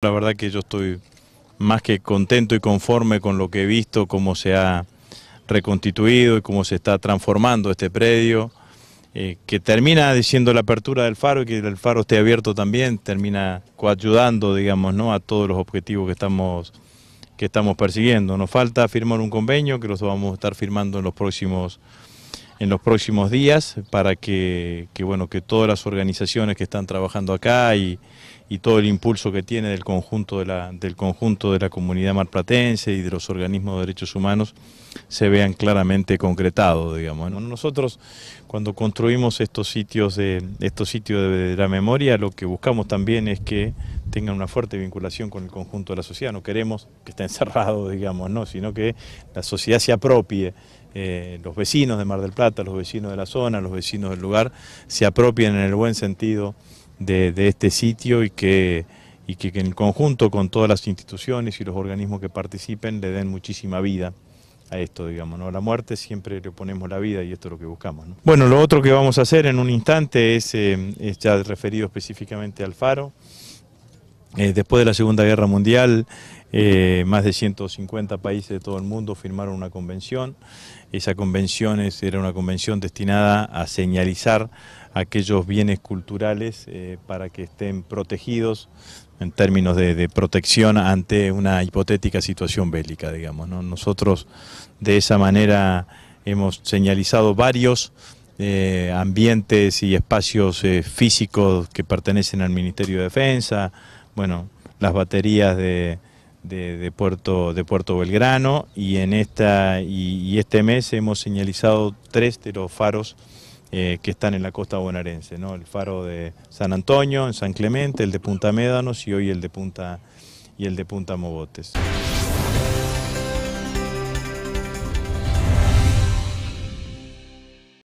La verdad que yo estoy más que contento y conforme con lo que he visto, cómo se ha reconstituido y cómo se está transformando este predio, eh, que termina diciendo la apertura del faro y que el faro esté abierto también, termina coayudando, digamos, ¿no? a todos los objetivos que estamos, que estamos persiguiendo. Nos falta firmar un convenio que los vamos a estar firmando en los próximos en los próximos días para que, bueno, que todas las organizaciones que están trabajando acá y, todo el impulso que tiene del conjunto de la, del conjunto de la comunidad marplatense y de los organismos de derechos humanos se vean claramente concretados, digamos. Nosotros cuando construimos estos sitios de estos sitios de, la memoria, lo que buscamos también es que tengan una fuerte vinculación con el conjunto de la sociedad. No queremos que esté encerrado, digamos, ¿no? sino que la sociedad se apropie eh, los vecinos de Mar del Plata, los vecinos de la zona, los vecinos del lugar, se apropien en el buen sentido de, este sitio y que, y que, en conjunto con todas las instituciones y los organismos que participen le den muchísima vida a esto, digamos, ¿no? A la muerte siempre le ponemos la vida y esto es lo que buscamos, Bueno, lo otro que vamos a hacer en un instante es, eh, ya referido específicamente al faro. Eh, después de la Segunda Guerra Mundial, eh, más de 150 países de todo el mundo firmaron una convención. Esa convención era una convención destinada a señalizar aquellos bienes culturales eh, para que estén protegidos en términos de, protección ante una hipotética situación bélica, digamos. Nosotros de esa manera hemos señalizado varios ambientes y espacios físicos que pertenecen al Ministerio de Defensa, bueno, las baterías de, Puerto Belgrano y, en esta, y, este mes hemos señalizado tres de los faros eh, que están en la costa bonaerense, ¿no? el faro de San Antonio, en San Clemente, el de Punta Médanos y hoy el de Punta, y el de Punta Mogotes.